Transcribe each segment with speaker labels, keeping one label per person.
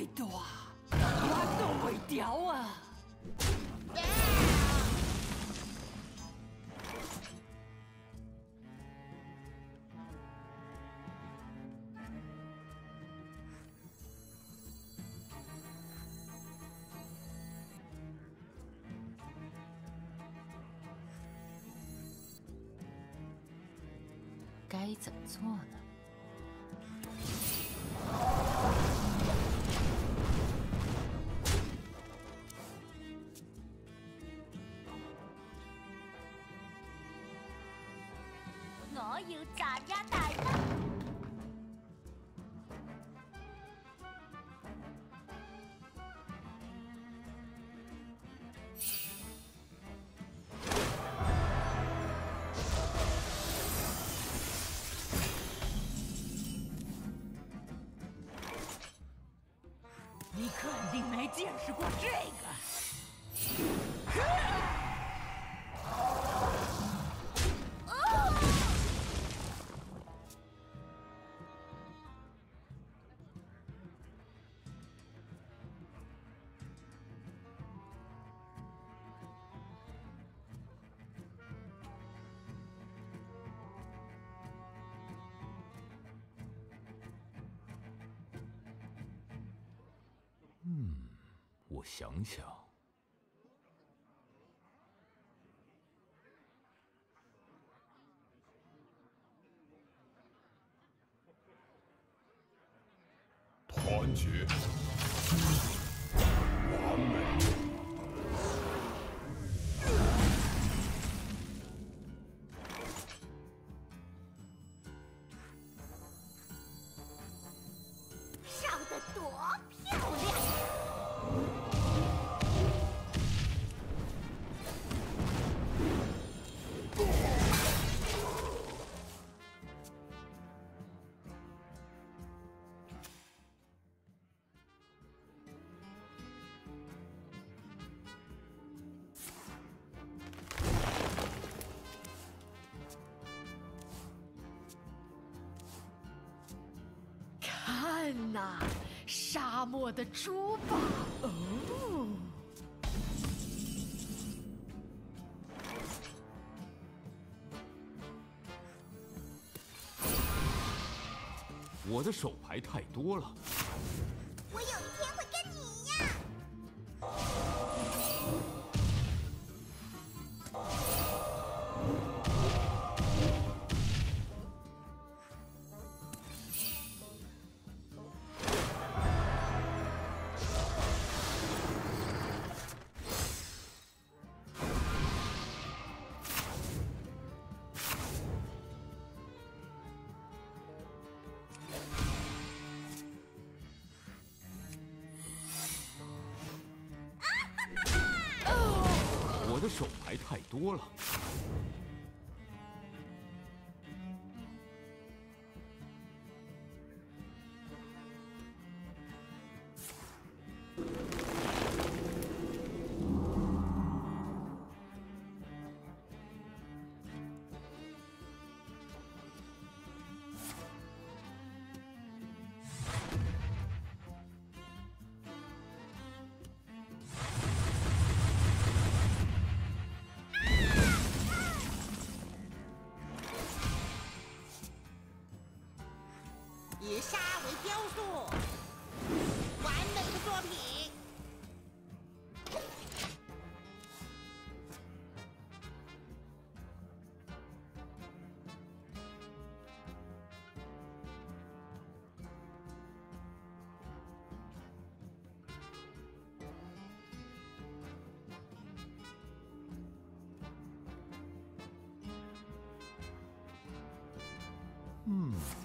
Speaker 1: 太大，我挡袂掉啊！
Speaker 2: 该怎么做呢？
Speaker 1: 见识过这个。
Speaker 3: 我想想，
Speaker 2: 嗯呐，沙漠的珠宝哦！
Speaker 3: 我的手牌太多了。
Speaker 4: 我
Speaker 3: 的手牌太多了。大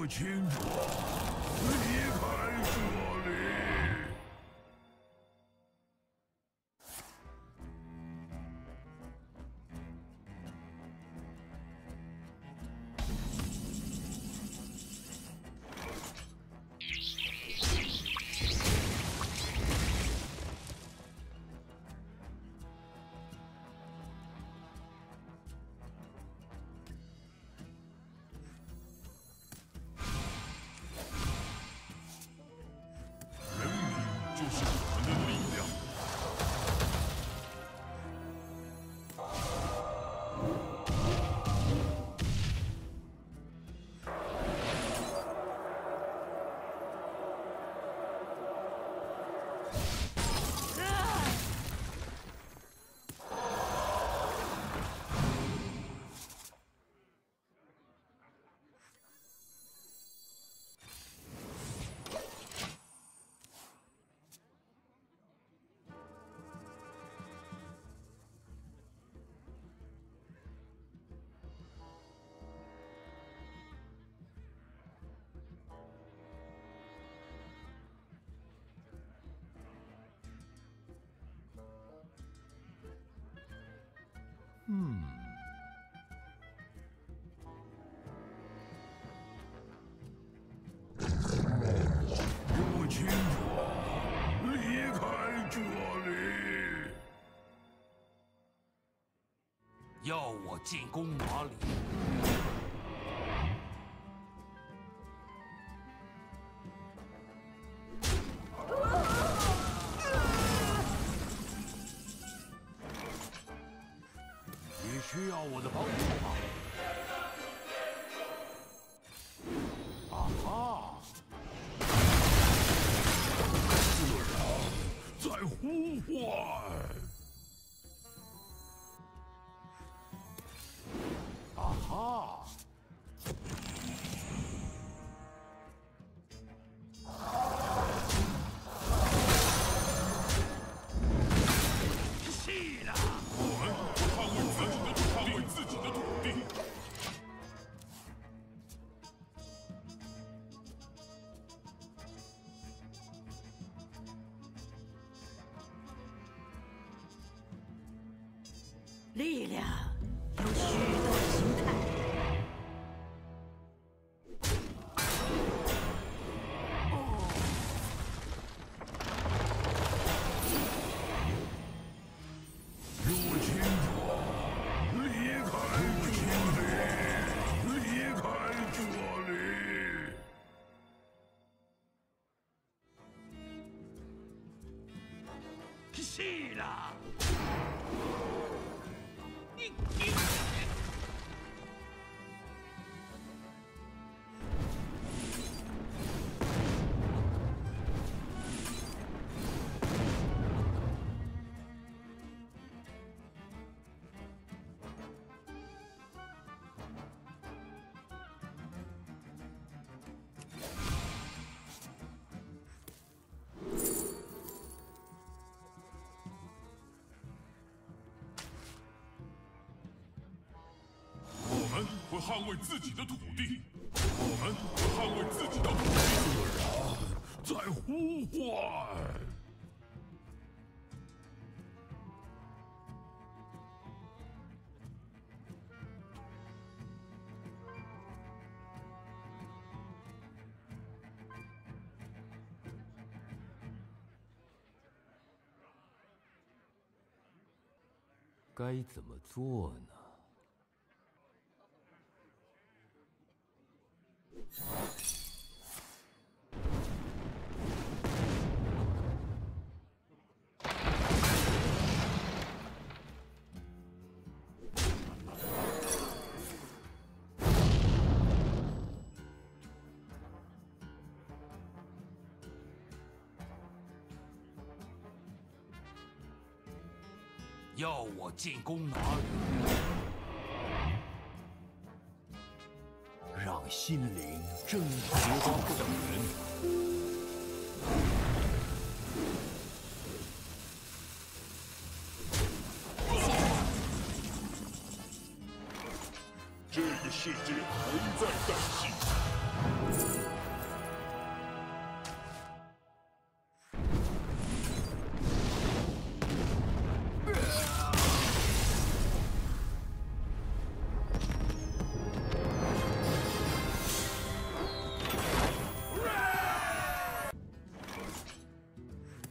Speaker 4: 不
Speaker 5: 清楚，离开这里。入侵者，离开这里！
Speaker 6: 要我进攻哪里？需要我的帮助
Speaker 5: 捍卫自己的土地，我们捍卫自己的土地。在呼唤！
Speaker 6: 该怎么做呢？要我进攻哪里？
Speaker 3: 让心灵挣脱等人。
Speaker 5: 这个世界还在担心。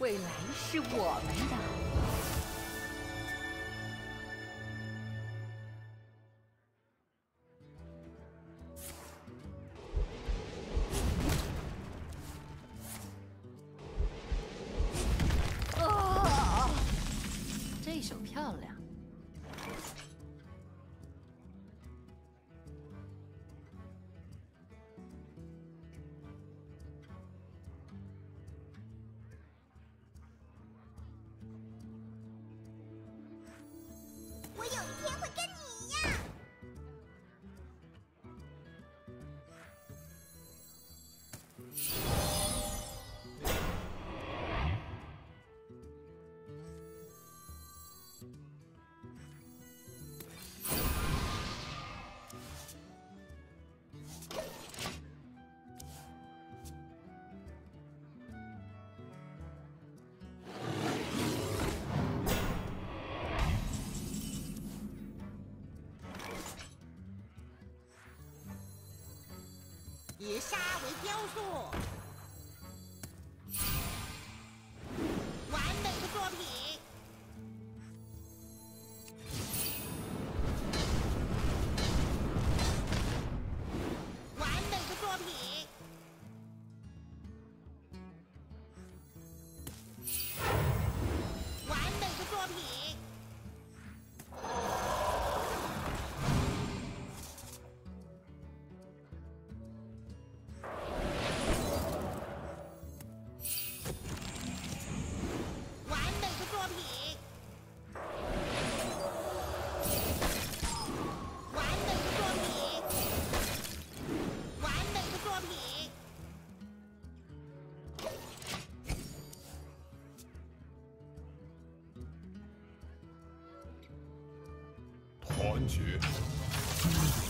Speaker 2: 未来是我们的。
Speaker 3: 以沙为雕塑。
Speaker 5: 局。